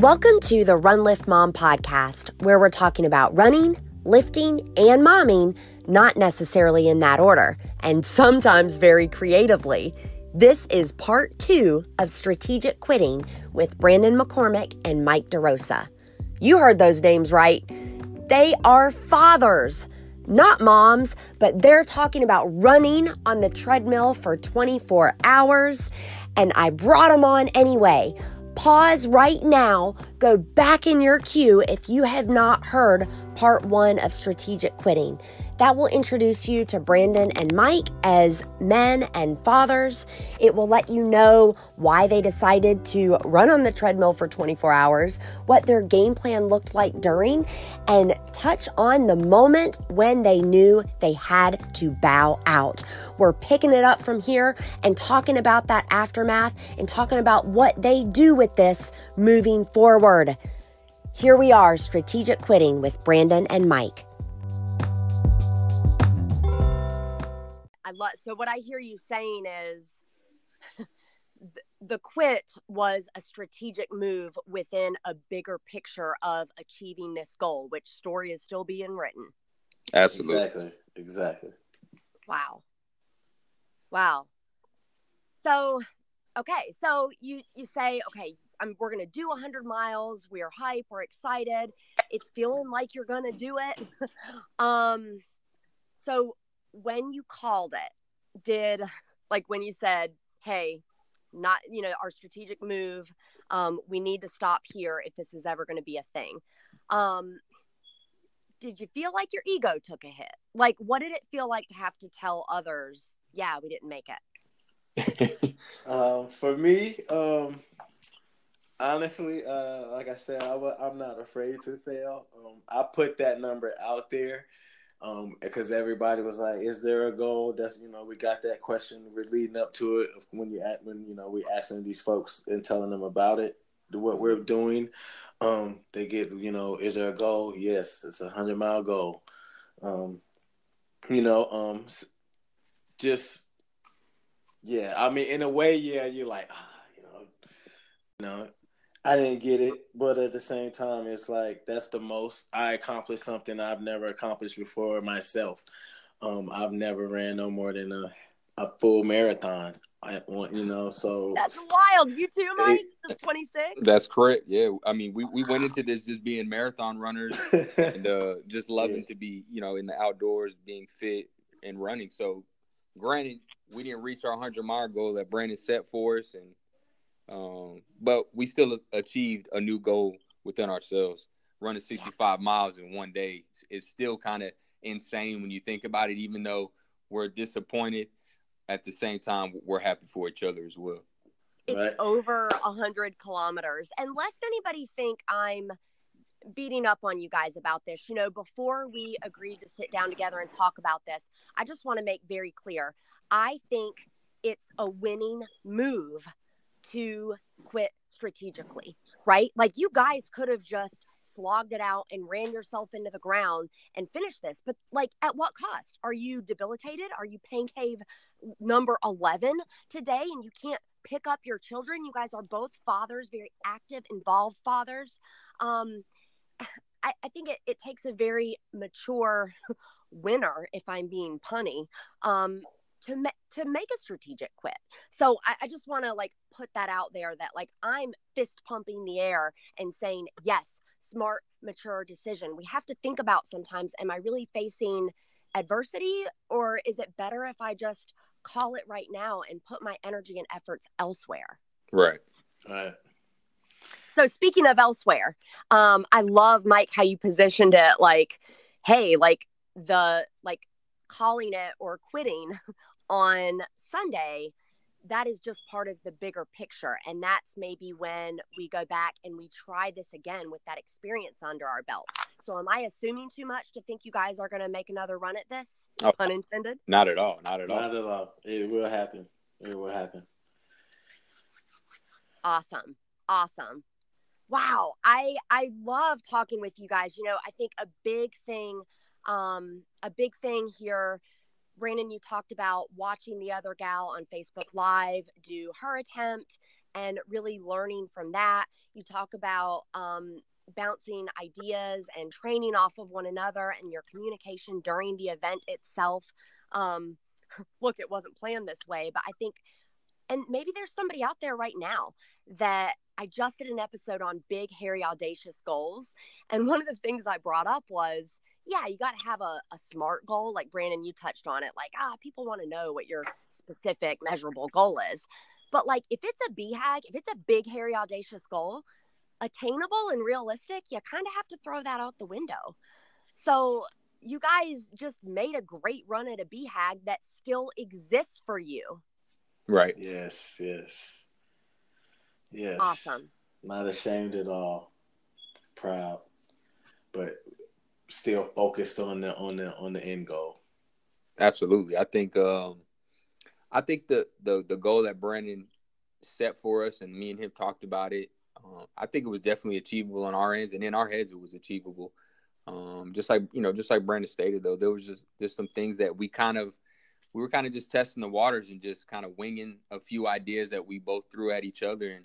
Welcome to the Run Lift Mom podcast, where we're talking about running, lifting, and momming, not necessarily in that order, and sometimes very creatively. This is part two of Strategic Quitting with Brandon McCormick and Mike DeRosa. You heard those names right. They are fathers, not moms, but they're talking about running on the treadmill for 24 hours, and I brought them on anyway. Pause right now, go back in your queue if you have not heard part one of Strategic Quitting. That will introduce you to Brandon and Mike as men and fathers. It will let you know why they decided to run on the treadmill for 24 hours, what their game plan looked like during, and touch on the moment when they knew they had to bow out. We're picking it up from here and talking about that aftermath and talking about what they do with this moving forward. Here we are, strategic quitting with Brandon and Mike. I love so what I hear you saying is the quit was a strategic move within a bigger picture of achieving this goal, which story is still being written. Absolutely. Exactly. Exactly. Wow. Wow. So, okay, so you you say, okay, I'm, we're going to do 100 miles. We're hype. We're excited. It's feeling like you're going to do it. um, so when you called it, did like when you said, "Hey, not you know our strategic move. Um, we need to stop here if this is ever going to be a thing." Um, did you feel like your ego took a hit? Like, what did it feel like to have to tell others, "Yeah, we didn't make it"? um, for me, um, honestly, uh, like I said, I w- I'm not afraid to fail. Um, I put that number out there um, because everybody was like, "Is there a goal?" That's you know, we got that question. We're leading up to it when you at when you know we asking these folks and telling them about it, what we're doing. Um, they get you know, is there a goal? Yes, it's a hundred mile goal. Um, you know, um, just yeah. I mean, in a way, yeah. You're like, ah, you know, you know, I didn't get it, but at the same time, it's like that's the most I accomplished something I've never accomplished before myself. Um, I've never ran no more than a, a full marathon. I want you know, so that's wild. You too, Mike. Twenty six. That's correct. Yeah, I mean, we, we went into this just being marathon runners and uh, just loving yeah. to be, you know, in the outdoors, being fit and running. So, granted, we didn't reach our hundred mile goal that Brandon set for us, and um, but we still achieved a new goal within ourselves. Running 65 miles in one day is still kind of insane when you think about it, even though we're disappointed. At the same time, we're happy for each other as well. It's right. over 100 kilometers. And lest anybody think I'm beating up on you guys about this, you know, before we agreed to sit down together and talk about this, I just want to make very clear I think it's a winning move to quit strategically, right? Like you guys could have just slogged it out and ran yourself into the ground and finished this. But like at what cost? Are you debilitated? Are you pain cave number 11 today and you can't pick up your children? You guys are both fathers, very active, involved fathers. Um, I, I think it, it takes a very mature winner, if I'm being punny, um, to ma- to make a strategic quit. So I, I just want to like put that out there that like I'm fist pumping the air and saying yes, smart, mature decision. We have to think about sometimes: Am I really facing adversity, or is it better if I just call it right now and put my energy and efforts elsewhere? Right. Right. So speaking of elsewhere, um, I love Mike how you positioned it like, hey, like the like calling it or quitting on Sunday, that is just part of the bigger picture. And that's maybe when we go back and we try this again with that experience under our belt. So, am I assuming too much to think you guys are going to make another run at this? Oh, Unintended? Not at all. Not at all. Not at all. It will happen. It will happen. Awesome. Awesome. Wow. I I love talking with you guys. You know, I think a big thing um a big thing here Brandon, you talked about watching the other gal on Facebook Live do her attempt and really learning from that. You talk about um, bouncing ideas and training off of one another and your communication during the event itself. Um, look, it wasn't planned this way, but I think, and maybe there's somebody out there right now that I just did an episode on big, hairy, audacious goals. And one of the things I brought up was, yeah, you got to have a, a smart goal. Like Brandon, you touched on it. Like, ah, people want to know what your specific measurable goal is. But like, if it's a BHAG, if it's a big, hairy, audacious goal, attainable and realistic, you kind of have to throw that out the window. So you guys just made a great run at a BHAG that still exists for you. Right. Yes, yes. Yes. Awesome. Not ashamed at all. Proud. But still focused on the on the on the end goal. Absolutely. I think um I think the the the goal that Brandon set for us and me and him talked about it um, I think it was definitely achievable on our ends, and in our heads, it was achievable. Um, just like you know, just like Brandon stated, though, there was just just some things that we kind of we were kind of just testing the waters and just kind of winging a few ideas that we both threw at each other and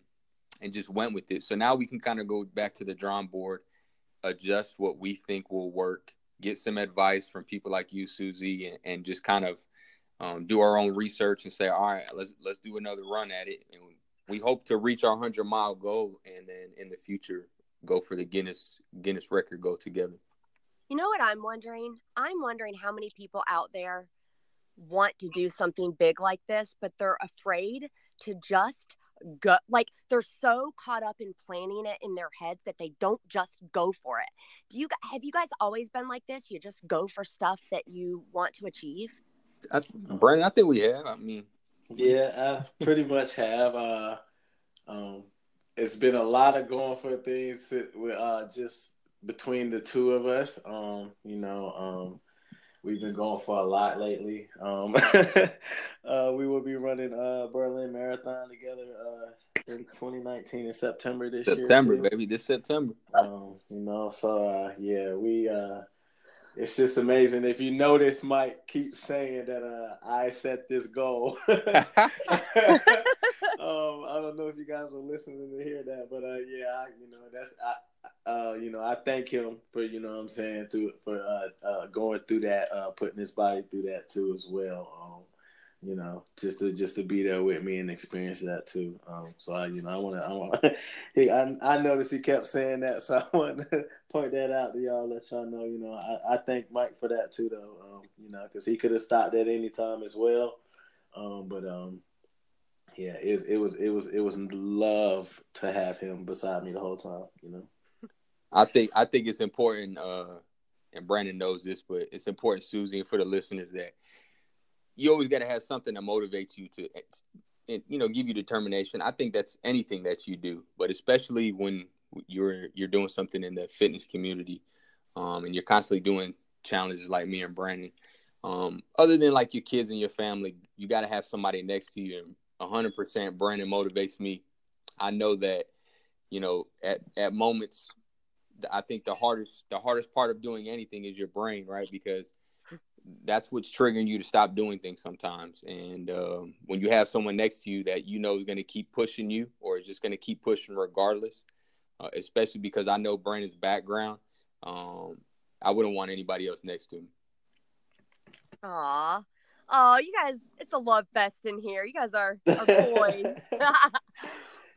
and just went with it. So now we can kind of go back to the drawing board, adjust what we think will work, get some advice from people like you, Susie, and, and just kind of um, do our own research and say, all right, let's let's do another run at it. And we hope to reach our hundred mile goal, and then in the future go for the Guinness Guinness record go together. You know what I'm wondering? I'm wondering how many people out there want to do something big like this, but they're afraid to just go. Like they're so caught up in planning it in their heads that they don't just go for it. Do you have you guys always been like this? You just go for stuff that you want to achieve. I, Brandon, I think we have. I mean, yeah, I pretty much have. Uh, um, it's been a lot of going for things with uh, just between the two of us. Um, you know, um, we've been going for a lot lately. Um, uh, we will be running uh, Berlin Marathon together uh, in 2019 in September this September, year. September, baby, this September. Um, you know, so uh, yeah, we uh, it's just amazing. If you notice, Mike keeps saying that uh, I set this goal. um, I don't know if you guys were listening to hear that, but uh, yeah, I, you know that's I, uh, you know I thank him for you know what I'm saying to for uh, uh, going through that, uh, putting his body through that too as well. Um, you know, just to just to be there with me and experience that too. Um, so I, you know, I want to, I want, he, I, I noticed he kept saying that, so I want to point that out to y'all, let y'all know. You know, I, I thank Mike for that too, though. Um, you know, because he could have stopped at any time as well. Um, but um, yeah, it, it was it was it was love to have him beside me the whole time. You know, I think I think it's important. Uh, and Brandon knows this, but it's important, Susie, for the listeners that you always got to have something that motivates you to and you know give you determination i think that's anything that you do but especially when you're you're doing something in the fitness community um, and you're constantly doing challenges like me and brandon um, other than like your kids and your family you got to have somebody next to you and 100% brandon motivates me i know that you know at, at moments i think the hardest the hardest part of doing anything is your brain right because that's what's triggering you to stop doing things sometimes. And um, when you have someone next to you that you know is going to keep pushing you or is just going to keep pushing regardless, uh, especially because I know Brandon's background, um, I wouldn't want anybody else next to him. Aw. Oh, you guys, it's a love fest in here. You guys are, are boys.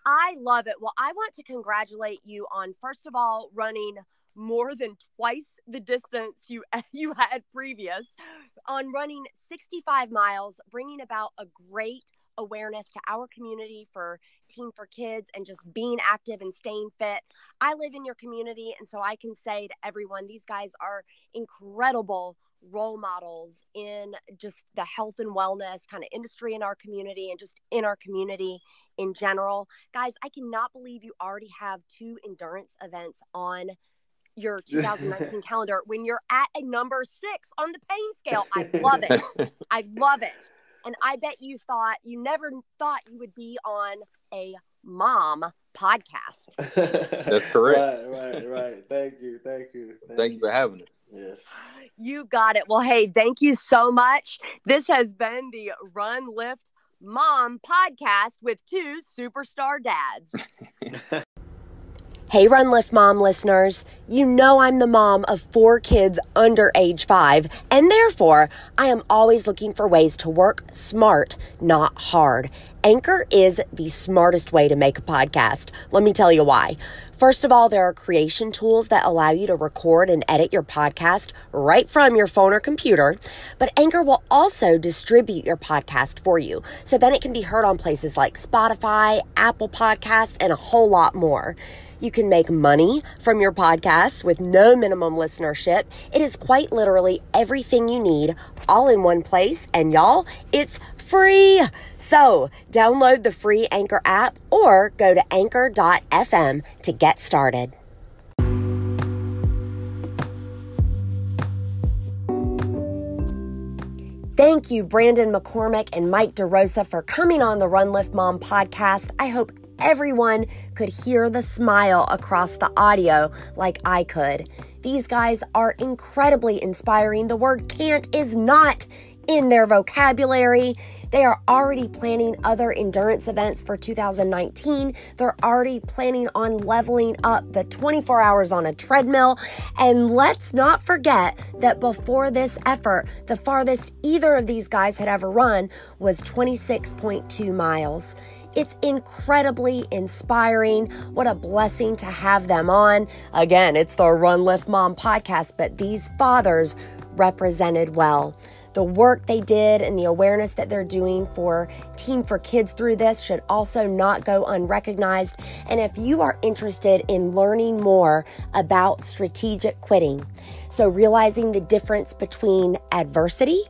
I love it. Well, I want to congratulate you on, first of all, running – more than twice the distance you you had previous on running 65 miles bringing about a great awareness to our community for Team for Kids and just being active and staying fit. I live in your community, and so I can say to everyone, these guys are incredible role models in just the health and wellness kind of industry in our community and just in our community in general. Guys, I cannot believe you already have two endurance events on your 2019 calendar when you're at a number six on the pain scale. I love it. I love it. And I bet you thought you never thought you would be on a mom podcast. That's correct. Right, right, right. Thank you. Thank you. Thank, thank you for having it. Yes. You got it. Well, hey, thank you so much. This has been the Run Lift Mom podcast with two superstar dads. Hey, Run Lift Mom listeners, you know I'm the mom of four kids under age five, and therefore I am always looking for ways to work smart, not hard. Anchor is the smartest way to make a podcast. Let me tell you why. First of all, there are creation tools that allow you to record and edit your podcast right from your phone or computer. But Anchor will also distribute your podcast for you. So then it can be heard on places like Spotify, Apple Podcast, and a whole lot more. You can make money from your podcast with no minimum listenership. It is quite literally everything you need all in one place. And y'all, it's free. So download the free Anchor app or go to anchor.fm to get started. Thank you, Brandon McCormick and Mike DeRosa, for coming on the Run Lift Mom podcast. I hope everyone could hear the smile across the audio like I could. These guys are incredibly inspiring. The word can't is not in their vocabulary. They are already planning other endurance events for 2019. They're already planning on leveling up the 24 hours on a treadmill. And let's not forget that before this effort, the farthest either of these guys had ever run was 26.2 miles. It's incredibly inspiring. What a blessing to have them on. Again, it's the Run Lift Mom podcast, but these fathers represented well. The work they did and the awareness that they're doing for Team for Kids through this should also not go unrecognized. And if you are interested in learning more about strategic quitting, so realizing the difference between adversity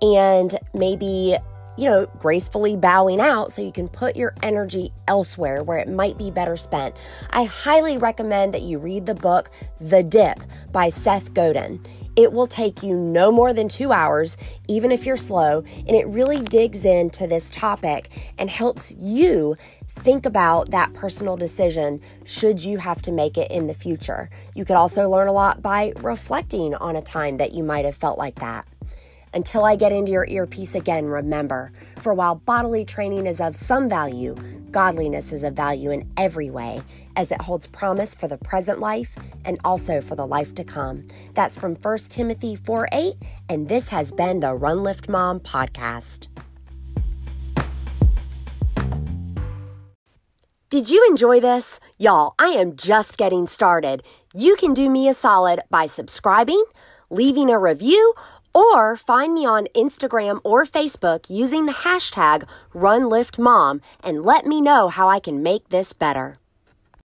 and maybe you know, gracefully bowing out so you can put your energy elsewhere where it might be better spent. I highly recommend that you read the book The Dip by Seth Godin. It will take you no more than two hours, even if you're slow, and it really digs into this topic and helps you think about that personal decision should you have to make it in the future. You could also learn a lot by reflecting on a time that you might have felt like that. Until I get into your earpiece again, remember, for while bodily training is of some value, godliness is of value in every way, as it holds promise for the present life and also for the life to come. That's from 1 Timothy 4 8, and this has been the Run Lift Mom podcast. Did you enjoy this? Y'all, I am just getting started. You can do me a solid by subscribing, leaving a review, or find me on Instagram or Facebook using the hashtag RunLiftMom and let me know how I can make this better.